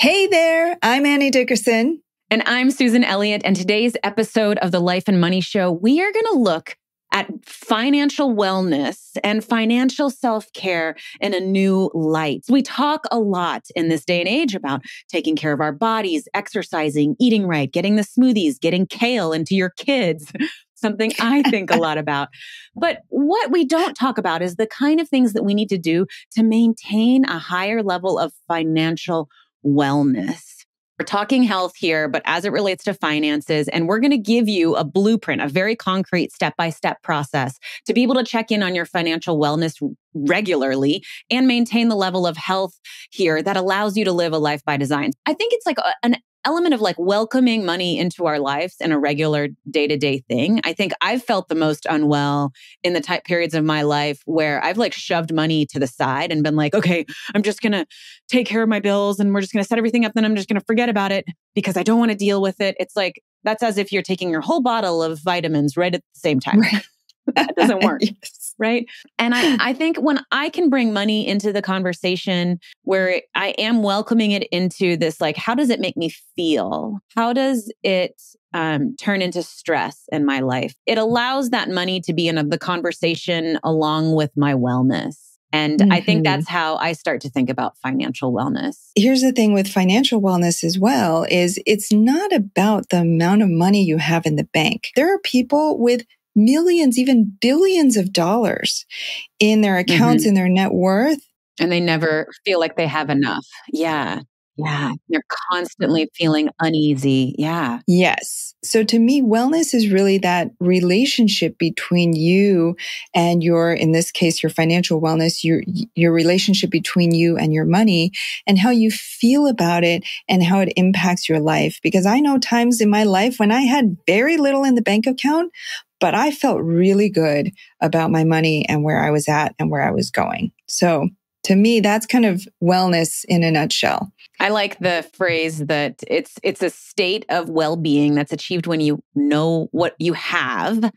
Hey there, I'm Annie Dickerson. And I'm Susan Elliott. And today's episode of the Life and Money Show, we are going to look at financial wellness and financial self care in a new light. We talk a lot in this day and age about taking care of our bodies, exercising, eating right, getting the smoothies, getting kale into your kids. Something I think a lot about. But what we don't talk about is the kind of things that we need to do to maintain a higher level of financial wellness. We're talking health here, but as it relates to finances, and we're going to give you a blueprint, a very concrete step by step process to be able to check in on your financial wellness regularly and maintain the level of health here that allows you to live a life by design. I think it's like a, an element of like welcoming money into our lives in a regular day to day thing. I think I've felt the most unwell in the type periods of my life where I've like shoved money to the side and been like, okay, I'm just going to take care of my bills and we're just going to set everything up. Then I'm just going to forget about it because I don't want to deal with it. It's like, that's as if you're taking your whole bottle of vitamins right at the same time. Right. that doesn't work. yes. Right. And I, I think when I can bring money into the conversation where I am welcoming it into this, like, how does it make me feel? How does it um, turn into stress in my life? It allows that money to be in the conversation along with my wellness. And mm-hmm. I think mm-hmm. that's how I start to think about financial wellness. Here's the thing with financial wellness as well is it's not about the amount of money you have in the bank. There are people with millions, even billions of dollars in their accounts, mm-hmm. in their net worth. And they never feel like they have enough. Yeah. Yeah. They're constantly feeling uneasy. Yeah. Yes. So to me, wellness is really that relationship between you and your, in this case, your financial wellness, your, your relationship between you and your money and how you feel about it and how it impacts your life. Because I know times in my life when I had very little in the bank account, but I felt really good about my money and where I was at and where I was going. So to me, that's kind of wellness in a nutshell. I like the phrase that it's it's a state of well-being that's achieved when you know what you have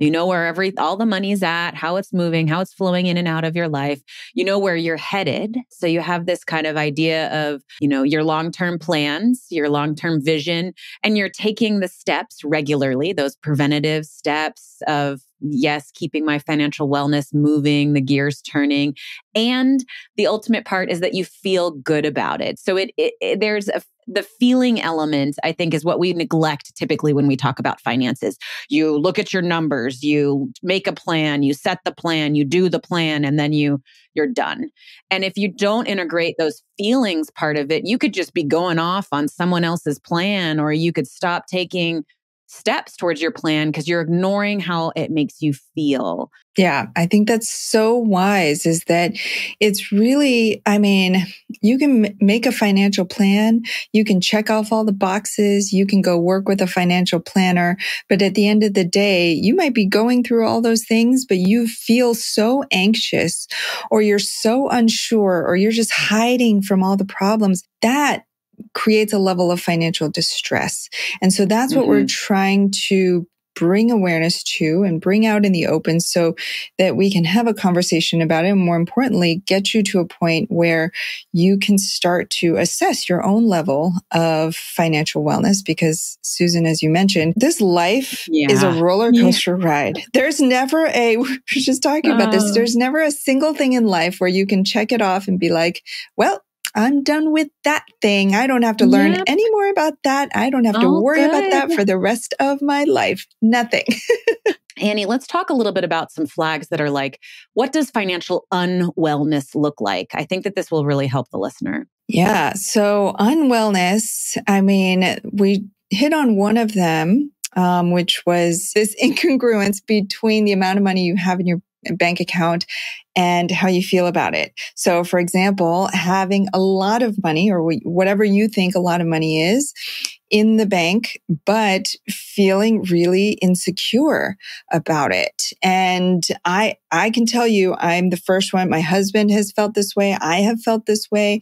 you know where every all the money's at, how it's moving, how it's flowing in and out of your life. You know where you're headed. So you have this kind of idea of, you know, your long-term plans, your long-term vision, and you're taking the steps regularly, those preventative steps of yes, keeping my financial wellness moving, the gears turning. And the ultimate part is that you feel good about it. So it, it, it there's a the feeling element, I think, is what we neglect typically when we talk about finances. You look at your numbers, you make a plan, you set the plan, you do the plan, and then you you're done. And if you don't integrate those feelings part of it, you could just be going off on someone else's plan, or you could stop taking steps towards your plan because you're ignoring how it makes you feel. Yeah, I think that's so wise is that it's really, I mean, you can make a financial plan, you can check off all the boxes, you can go work with a financial planner, but at the end of the day, you might be going through all those things, but you feel so anxious or you're so unsure or you're just hiding from all the problems. That creates a level of financial distress. And so that's mm-hmm. what we're mm-hmm. trying to bring awareness to and bring out in the open so that we can have a conversation about it. And more importantly, get you to a point where you can start to assess your own level of financial wellness. Because Susan, as you mentioned, this life yeah. is a roller coaster yeah. ride. There's never a, we are just talking about this. Oh. There's never a single thing in life where you can check it off and be like, well, I'm done with that thing. I don't have to learn yep. any more about that. I don't have to oh, worry good. about that for the rest of my life. Nothing. Annie, let's talk a little bit about some flags that are like, what does financial unwellness look like? I think that this will really help the listener. Yeah. So, unwellness, I mean, we hit on one of them, um, which was this incongruence between the amount of money you have in your bank account and how you feel about it. So, for example, having a lot of money or whatever you think a lot of money is in the bank, but feeling really insecure about it. And I, I can tell you, I'm the first one. My husband has felt this way. I have felt this way.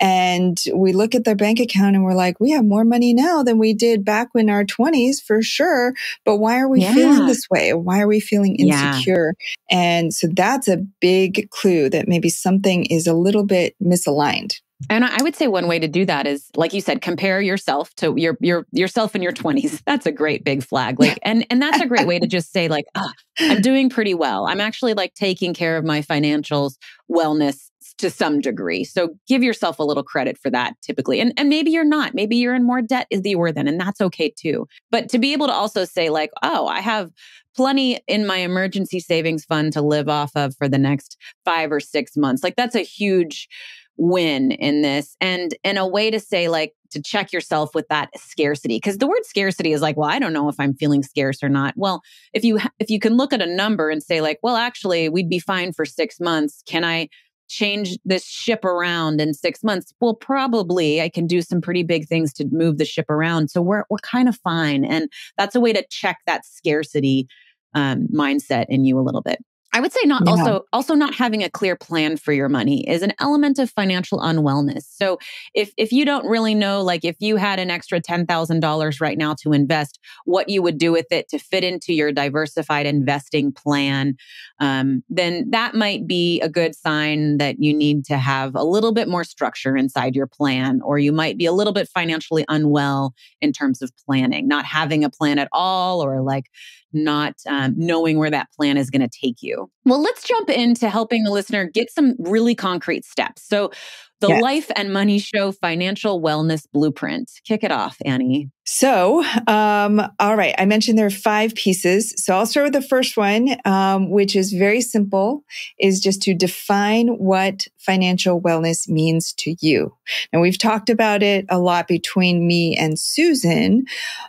And we look at their bank account and we're like, we have more money now than we did back in our 20s for sure. But why are we yeah. feeling this way? Why are we feeling insecure? Yeah. And so that's a big clue that maybe something is a little bit misaligned. And I would say one way to do that is, like you said, compare yourself to your your yourself in your twenties. That's a great big flag. Like, and and that's a great way to just say, like, oh, I'm doing pretty well. I'm actually like taking care of my financials, wellness to some degree. So give yourself a little credit for that typically. And and maybe you're not. Maybe you're in more debt than you were then, and that's okay too. But to be able to also say, like, oh, I have plenty in my emergency savings fund to live off of for the next five or six months. Like that's a huge win in this. And and a way to say like to check yourself with that scarcity because the word scarcity is like well i don't know if i'm feeling scarce or not. Well if you if you can look at a number and say like well actually we'd be fine for 6 months. Can i change this ship around in 6 months? Well probably i can do some pretty big things to move the ship around so we're we're kind of fine. And that's a way to check that scarcity um, mindset in you a little bit I would say not yeah. also also not having a clear plan for your money is an element of financial unwellness. So if if you don't really know like if you had an extra $10,000 right now to invest, what you would do with it to fit into your diversified investing plan, um, then that might be a good sign that you need to have a little bit more structure inside your plan or you might be a little bit financially unwell in terms of planning, not having a plan at all or like not um, knowing where that plan is going to take you. Well, let's jump into helping the listener get some really concrete steps. So, the yes. Life and Money Show Financial Wellness Blueprint. Kick it off, Annie. So, um, all right, I mentioned there are five pieces. So I'll start with the first one, um, which is very simple, is just to define what financial wellness means to you. And we've talked about it a lot between me and Susan,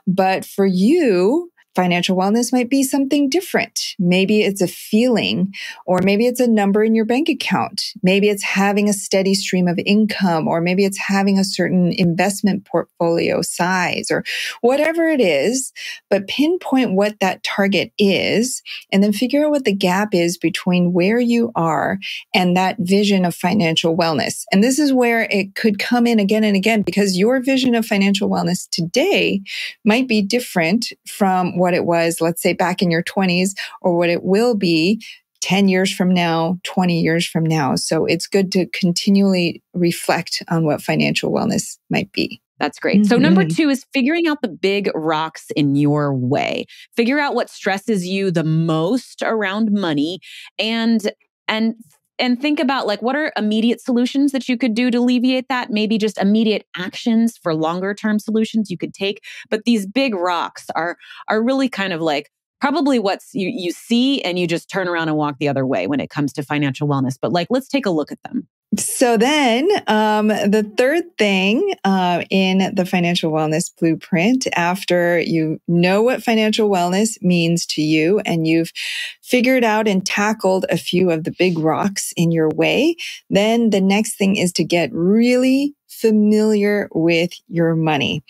but for you, Financial wellness might be something different. Maybe it's a feeling, or maybe it's a number in your bank account. Maybe it's having a steady stream of income, or maybe it's having a certain investment portfolio size, or whatever it is. But pinpoint what that target is, and then figure out what the gap is between where you are and that vision of financial wellness. And this is where it could come in again and again because your vision of financial wellness today might be different from what it was, let's say back in your 20s, or what it will be 10 years from now, 20 years from now. So it's good to continually reflect on what financial wellness might be. That's great. Mm-hmm. So, number two is figuring out the big rocks in your way. Figure out what stresses you the most around money and and and think about like what are immediate solutions that you could do to alleviate that? Maybe just immediate actions for longer term solutions you could take. But these big rocks are are really kind of like probably what's you you see and you just turn around and walk the other way when it comes to financial wellness. But like let's take a look at them so then, um, the third thing uh, in the financial wellness blueprint, after you know what financial wellness means to you and you've figured out and tackled a few of the big rocks in your way, then the next thing is to get really familiar with your money.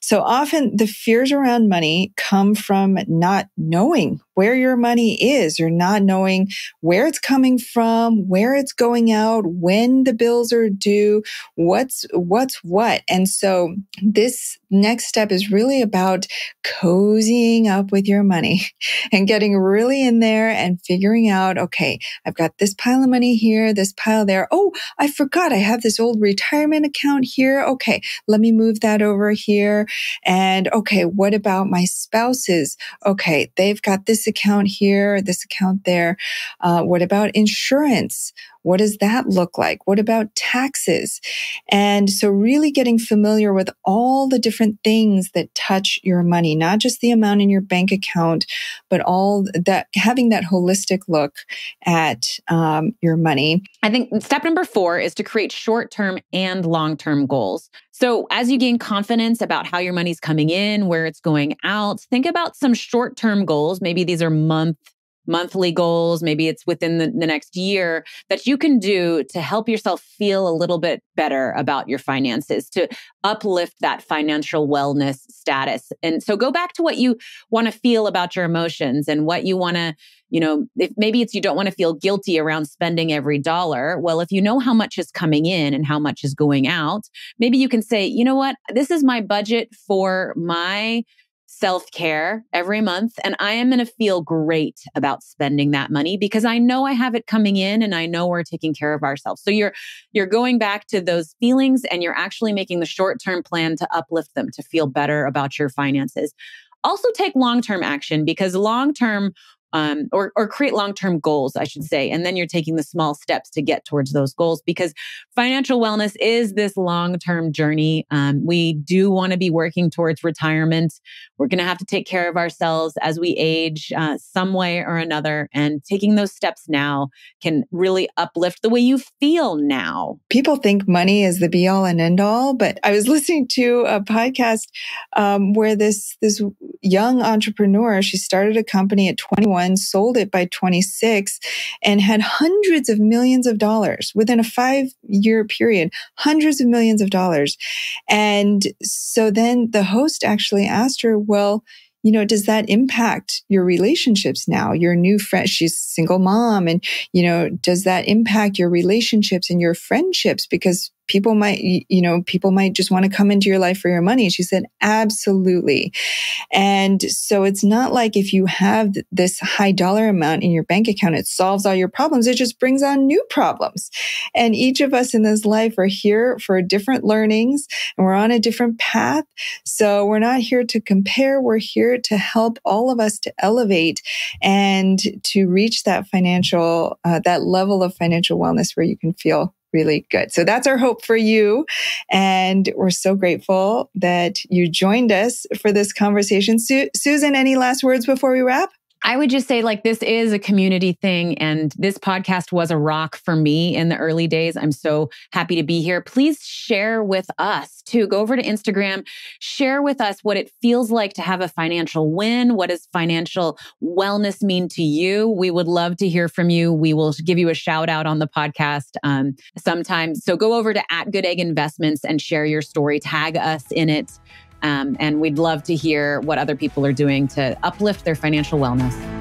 So often the fears around money come from not knowing where your money is You're not knowing where it's coming from, where it's going out, when the bills are due, what's what's what. And so this next step is really about cozying up with your money and getting really in there and figuring out, okay, I've got this pile of money here, this pile there. Oh, I forgot I have this old retirement account here. Okay, let me move that over here. And okay, what about my spouses? Okay, they've got this account here, this account there. Uh, what about insurance? What does that look like? What about taxes? And so, really getting familiar with all the different things that touch your money, not just the amount in your bank account, but all that, having that holistic look at um, your money. I think step number four is to create short term and long term goals. So, as you gain confidence about how your money's coming in, where it's going out, think about some short term goals. Maybe these are month monthly goals, maybe it's within the, the, next year that you can do to help yourself feel a little bit better about your finances, to uplift that financial wellness status. And so go back to what you want to feel about your emotions and what you want to, you know, if maybe it's you don't want to feel guilty around spending every dollar. Well, if you know how much is coming in and how much is going out, maybe you can say, you know what, this is my budget for my self care every month. And I am going to feel great about spending that money because I know I have it coming in and I know we're taking care of ourselves. So you're, you're going back to those feelings and you're actually making the short term plan to uplift them, to feel better about your finances. Also, take long term action because long term um, or, or create long term goals, I should say. And then you're taking the small steps to get towards those goals because financial wellness is this long term journey. Um, we do want to be working towards retirement. We're going to have to take care of ourselves as we age, uh, some way or another. And taking those steps now can really uplift the way you feel now. People think money is the be all and end all, but I was listening to a podcast um, where this this young entrepreneur she started a company at 21 21, sold it by 26, and had hundreds of millions of dollars within a five year period, hundreds of millions of dollars. And so then the host actually asked her, well, you know, does that impact your relationships now? Your new friend, she's single mom. And, you know, does that impact your relationships and your friendships? Because people might, you know, people might just want to come into your life for your money. She said, absolutely. And so it's not like if you have this high dollar amount in your bank account, it solves all your problems. It just brings on new problems. And each of us in this life are here for different learnings and we're on a different path. So we're not here to compare. We're here to help all of us to elevate and to reach that financial, uh, that level of financial wellness where you can feel really good. So that's our hope for you. And we're so grateful that you joined us for this conversation. Su- Susan, any last words before we wrap? I would just say, like, this is a community thing. And this podcast was a rock for me in the early days. I'm so happy to be here. Please share with us too. Go over to Instagram, share with us what it feels like to have a financial win. What does financial wellness mean to you? We would love to hear from you. We will give you a shout out on the podcast um, sometimes. So go over to at Goodegg Investments and share your story. Tag us in it. Um, and we'd love to hear what other people are doing to uplift their financial wellness.